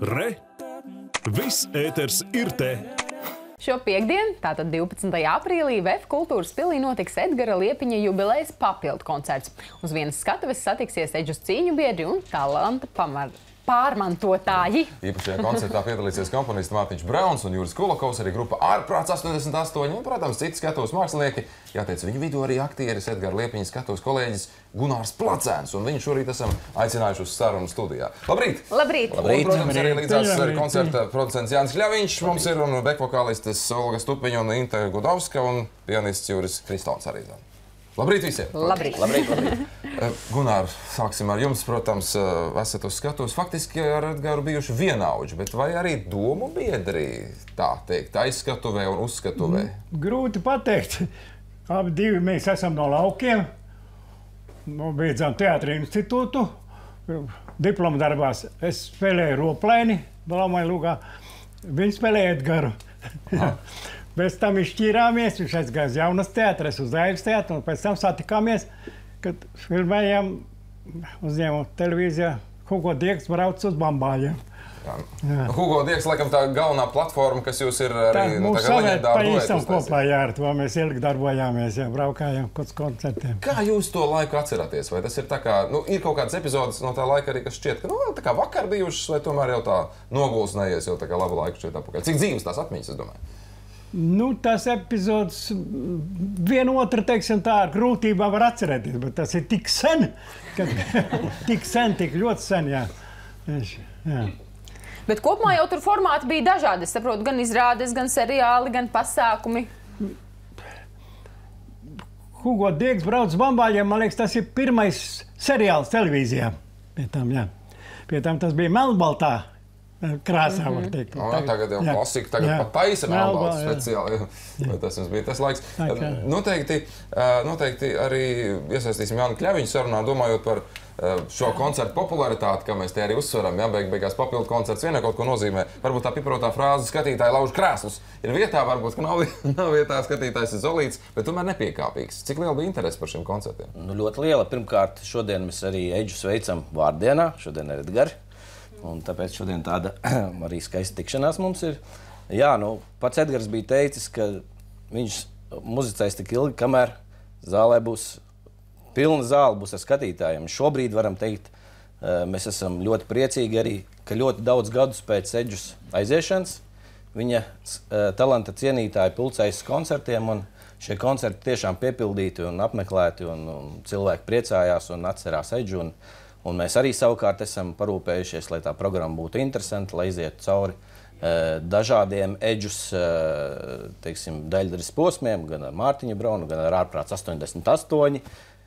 Re! Viss ēters ir te! Šo piekdienu, tātad 12. aprīlī, VF kultūras pilī notiks Edgara Liepiņa jubilejas papildu koncerts. Uz vienas skatuves satiksies Eģus cīņu biedri un talanta pamar pārmantotāji. Īpašajā koncertā piedalīsies komponists Mārtiņš Brauns un Jūras Kulakovs, arī grupa Ārprāts 88 un, protams, citi skatuves mākslinieki. Jāteic, viņu vidū arī aktieris Edgars Liepiņas skatuves kolēģis Gunārs Placēns, un viņu šorīt esam aicinājuši uz sarunu studijā. Labrīt! Labrīt! Labrīt. Un, protams, arī līdzās ar koncerta producents Jānis Ļaviņš mums ir un bekvokālistes Olga Stupiņa un Inte Gudovska un pianists Jūris Kristons arī. Labrīt visiem! Labrīt! Labrīt, labrīt. Eh, Gunār, sāksim ar jums. Protams, eh, esat uz skatuves. Faktiski ar Edgars bijuši vienaudži, bet vai arī domu biedri tā teikt, aizskatuvē un uzskatuvē? Grūti pateikt. Abi divi mēs esam no laukiem. Nu, Beidzām teātrī institūtu. Diploma darbās es spēlēju roplēni, Blamai Lugā. Viņi spēlēja Edgaru. Pēc tam izšķīrāmies, viņš aizgāja uz jaunas teātras, uz Zaigas teātru, un pēc tam satikāmies, kad filmējām uzņēmumu televīzijā. Hugo Diegs brauc uz Bambāļiem. Hugo Diegs, laikam, tā galvenā platforma, kas jūs ir Tā arī nu, tā leģendāra paīstam duetu uztaisīt. kopā, jā, ar to mēs ilgi darbojāmies, jā, braukājām kaut koncertiem. Kā jūs to laiku atceraties? Vai tas ir tā kā, nu, ir kaut kādas epizodes no tā laika arī, kas šķiet, ka, nu, tā kā vakar bijušas, vai tomēr jau tā nogulsnējies, jau tā kā labu laiku šeit apakaļ? Cik dzīves tās atmiņas, es domāju? Nu, tas epizodes vienu otru, teiksim, tā ar grūtībām var atcerēties, bet tas ir tik sen, ka tik sen, tik ļoti sen, jā. Jā. Bet kopumā jau tur formāti bija dažādi. Es saprotu, gan izrādes, gan seriāli, gan pasākumi. Hugo Diegs brauc Bambāļiem, man liekas, tas ir pirmais seriāls televīzijā. Pie tam, jā. Pie tam tas bija melnbaltā krāsā, var teikt. O, tagad jau jā. klasika, tagad Jā. pat taisa melnbalts speciāli. Tas mums bija tas laiks. Tā kā. Noteikti, noteikti arī iesaistīsim Jānu Kļaviņu sarunā, domājot par šo koncertu popularitāti, kā mēs te arī uzsveram. Jā, beig, beigās papildu koncerts vienā kaut ko nozīmē. Varbūt tā piprotā frāze skatītāji lauž krēslus. Ir vietā, varbūt, ka nav, nav vietā skatītājs ir zolīts, bet tomēr nepiekāpīgs. Cik liela bija interese par šiem koncertiem? Nu, ļoti liela. Pirmkārt, šodien mēs arī Eģu sveicam vārdienā. Šodien ir Edgars. Un tāpēc šodien tāda arī skaista tikšanās mums ir. Jā, nu, pats Edgars bija teicis, ka viņš muzicēs tik ilgi, kamēr zālē būs pilna zāle, būs ar skatītājiem. Šobrīd varam teikt, eh, mēs esam ļoti priecīgi arī, ka ļoti daudz gadus pēc Eģus aiziešanas viņa eh, talanta cienītāji pulcējas koncertiem. un Šie koncerti tiešām piepildīti un apmeklēti, un, un cilvēki priecājās un atcerās Eģu. Un, un mēs arī savukārt esam parūpējušies, lai tā programma būtu interesanta, lai izietu cauri eh, dažādiem Eģus eh, teiksim, daļradas posmiem, gan ar Mārtiņu Braunu, gan ar ārprāts 88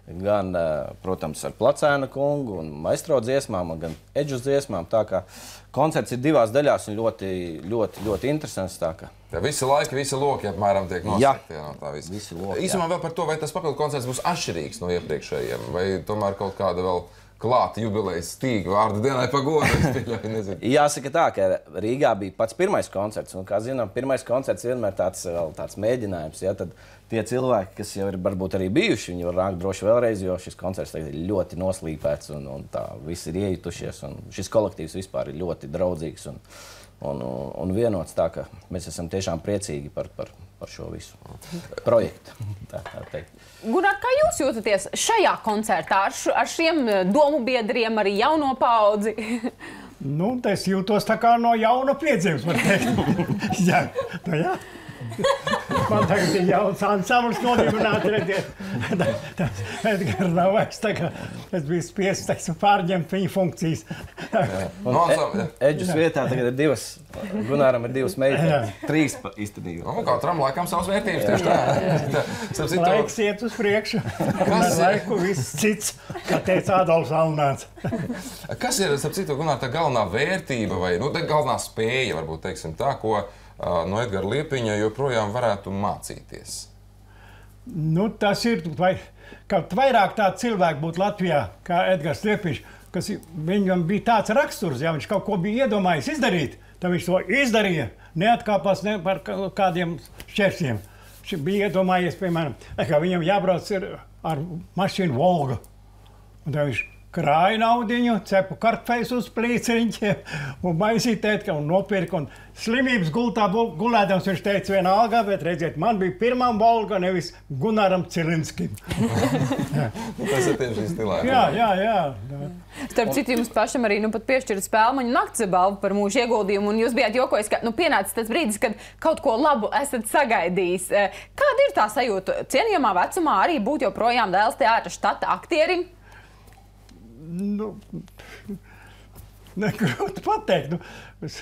gan, eh, protams, ar placēna kungu un maistro dziesmām, gan eģus dziesmām. Tā kā koncerts ir divās daļās un ļoti, ļoti, ļoti interesants. tā kā. Ja visi laiki, visi loki apmēram tiek Jā. nosakti. jā, no tā visa. Visi loki, Īsumā vēl par to, vai tas papildu koncerts būs atšķirīgs no iepriekšējiem, vai tomēr kaut kāda vēl klāta jubilejas stīga vārdu dienai pagoda. es pieļauju, nezinu. Jāsaka tā, ka Rīgā bija pats pirmais koncerts. Un, kā zinām, pirmais koncerts vienmēr tāds, vēl tāds mēģinājums. Ja? Tad tie cilvēki, kas jau ir varbūt arī bijuši, viņi var nākt droši vēlreiz, jo šis koncerts tagad ir ļoti noslīpēts un, un tā visi ir iejutušies. un Šis kolektīvs vispār ir ļoti draudzīgs un, un, un vienots. Tā ka mēs esam tiešām priecīgi par, par, par šo visu projektu. Tā, tā. Gunār, kā jūs jūtaties šajā koncertā ar, š, ar šiem eh, domu biedriem, arī jauno paudzi? Nu, es jūtos tā kā no jauna piedzimts, var teikt. jā, nu, jā. Man tagad ir jauns ansamblis nodibināts, redziet. Edgars nav vairs tā kā es biju spiests, teiksim, pārņemt viņa funkcijas. No, ansambļa. Eģus vietā tagad ir divas. Gunāram ir divas meitenes. Trīs pa- īstenībā. Nu, katram laikam savas vērtības. Tieši tā. Starp citu, Laiks iet uz priekšu. Un Kas ar ir? laiku viss cits, kā teica Adolfs Alnāts. Kas ir starp citu, Gunār, tā galvenā vērtība vai nu, tā galvenā spēja, varbūt teiksim, tā, ko no Edgara Liepiņa joprojām varētu mācīties? Nu, tas ir, vai, kaut vairāk tādu cilvēku būtu Latvijā, kā Edgars Liepiņš, kas viņam bija tāds raksturs, ja viņš kaut ko bija iedomājies izdarīt, tad viņš to izdarīja, neatkāpās ne par kā- kādiem šķērsiem. Viņš bija iedomājies, piemēram, ka viņam jābrauc ar mašīnu Volga. Un tad viņš krāju naudiņu, cepu kartfejs uz plīsriņķiem un maisītēt, ka un nopirku. Un slimības gultā gulēdams viņš teica viena alga, bet redziet, man bija pirmā Volga, nevis Gunaram Cilinskim. Tas ir tieši stilā. Jā, jā, jā. Starp citu, jums pašam arī nu, pat piešķirt spēļu naktas balvu par mūža ieguldījumu. Un jūs bijāt jokojis, ka nu, pienācis tas brīdis, kad kaut ko labu esat sagaidījis. Eh, Kāda ir tā sajūta? Cienījamā vecumā arī būt joprojām dēls teātris štata aktierim. Nu, negrūti pateikt. Nu, es,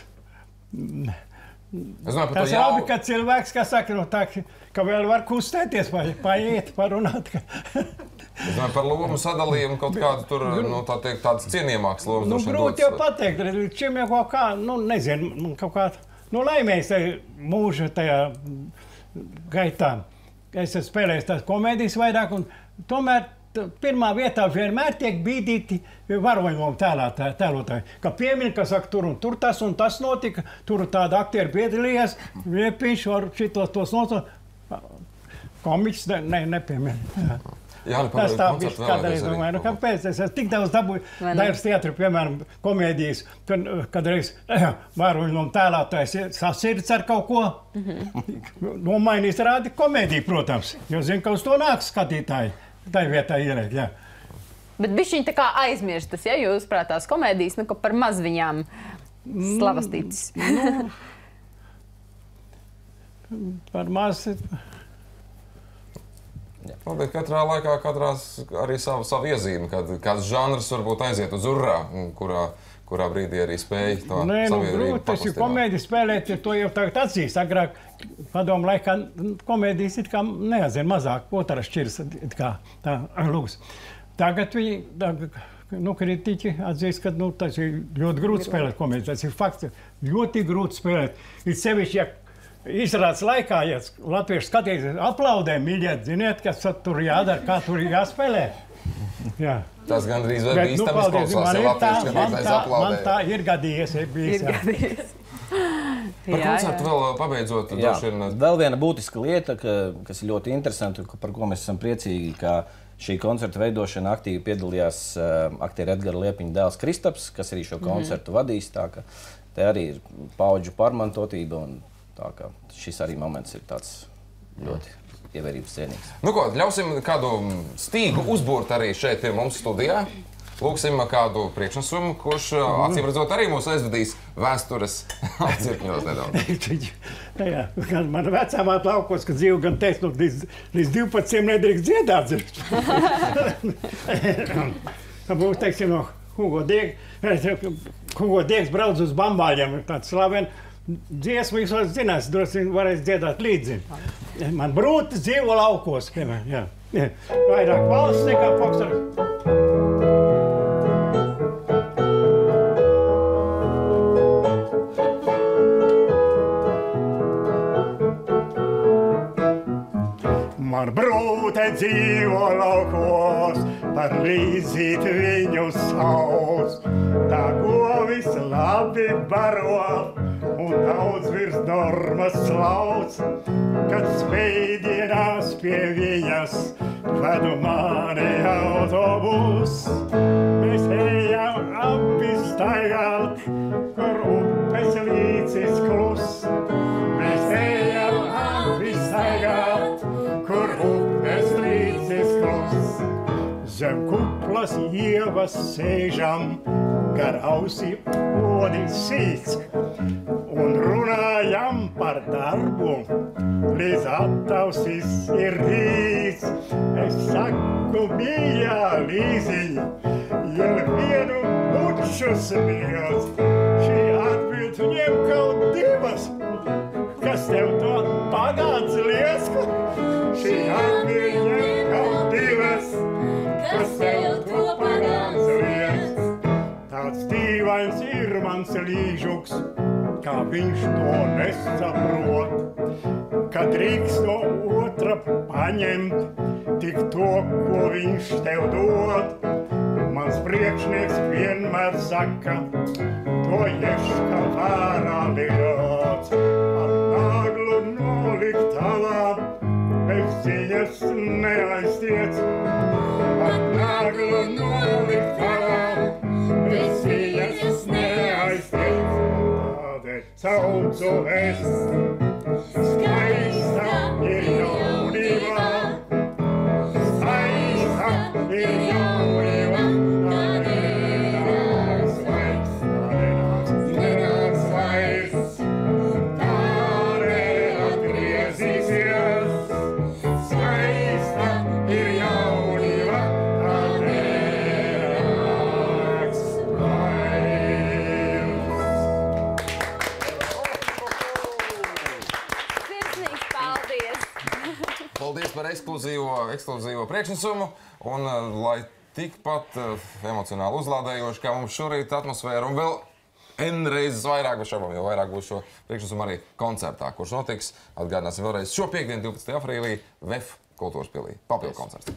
Es domāju tas ir labi, jau. ka cilvēks, kas saka, nu, tā, ka vēl var kustēties, vai paiet, parunāt. Ka, Es domāju par lomu sadalījumu kaut kādu tur, nu, tā teikt, tādas cienījamākas lomas. nu, grūti jau pateikt, līdz šim jau kaut kā, nu, nezinu, nu, kaut kā, nu, laimējis mūža tajā gaitā. Es esmu spēlējis tās komēdijas vairāk, un tomēr pirmā vietā vienmēr tiek bīdīti varoņu tēlātāji, tēlotāji. Ka piemin, ka saka, tur un tur tas un tas notika, tur tāda aktieri piedalījās, viepiņš var šitos tos nosaukt. Komiks ne, ne, nepiemin. Jā. Jā, nu, par Tas tā koncertu bija kādreiz. Domāju, nu, kāpēc? Es esmu tik daudz dabūju. Dairas teātrī, piemēram, komēdijas. Tur eh, kādreiz varoņu no tēlātājs sasirds ar kaut ko. Nomainīs rādi komēdiju, protams. Jo zinu, ka uz to nāk skatītāji. Tā vietā ieliek. jā. Bet viņš viņa tā kā aizmirstas, ja jūs prātās komēdijas, nu, ka par maz viņām slavastītas. Par maz. Nu, bet katrā laikā katrā s- arī savu, savu iezīmi, kad kāds žanrs varbūt aiziet uz urā, kurā, kurā brīdī arī spēj to Nē, nu, grūti. Tas ir komēdija spēlēt, to jau tagad atzīst. Agrāk, padomu laikā, nu, komēdijas ir kā neatzina mazāk, otrā šķiras. it kā Tā, lūks. Tagad viņi, tagad, nu, kritiķi atzīst, ka nu, tas ir ļoti grūti spēlēt komēdiju. Tas ir fakts, ļoti grūti spēlēt. Ir sevišķi, ja izrādes laikā, ja latvieši skatīs, aplaudē, mīļiet, ziniet, kas tur jādara, kā tur jāspēlē. Jā. Tas gandrīz vai bija nu, īstenībā paldies, izklausās, man ja man skatītājs tā, man aplaudē. tā ir gadījies. ir bijis, Ir gadījies. Par koncertu vēl pabeidzot, Jā, vien. vēl viena būtiska lieta, ka, kas ir ļoti interesanta, par ko mēs esam priecīgi, ka šī koncerta veidošanā aktīvi piedalījās uh, aktieris Edgars Liepiņa dēls Kristaps, kas arī šo koncertu vadīs. Tā, ka te arī ir paudžu pārmantotība, un tā, ka šis arī moments ir tāds ļoti ievērības cienīgs. Nu, ko, ļausim kādu stīgu uzbūrt arī šeit pie mums studijā. Lūksim kādu priekšnesumu, kurš ā, acīm redzot arī mūs aizvedīs vēstures apcirkņos nedaudz. Jā, gan man vecā māte laukos, ka dzīvo gan teica, nu, līdz, līdz 12 nedrīkst dziedāt. Tā būs, teiksim, no Hugo Diegs. Hugo Diegs brauc uz bambāļiem, tāds slavens. Dziesmu jūs varat zināt, droši vien varēs dziedāt līdzi. Man brūti dzīvo laukos, piemēram, jā. Vairāk valsts nekā Fokstrots. Brūte dzīvo laukos, par līdzīt viņu saus. Tā govis labi baro un daudz virs normas slauc. Kad spēļdienās pie viņas vedu mani autobus, mēs ejam apstaigāt, kur upes līdzis klus. Zem kuplas ievas sēžam, gar ausi odis sīks, un runājam par darbu, līdz attausis ir rīts. Es saku, mīļā līziņa, ja vienu buču smiedz, līžuks, kā viņš to nesaprot. Kad drīkst no otra paņemt tik to, ko viņš tev dod. Mans priekšnieks vienmēr saka, to ješka vērā lirots. Ar naglu nolikt talā, bez ziņas neaiztiec. Ar naglu nolikt talā. Kuras tādēļ saucu es. Skaista Paldies par ekskluzīvo, ekskluzīvo priekšnesumu. Un, uh, lai tikpat uh, emocionāli uzlādējoši, kā mums šorīt atmosfēra, un vēl N reizes vairāk, vai šaubām, jau vairāk būs šo priekšnesumu arī koncertā, kurš notiks. Atgādināsim vēlreiz šo piekdienu, 12. aprīlī, VF kultūras pilī. Papildu koncerts.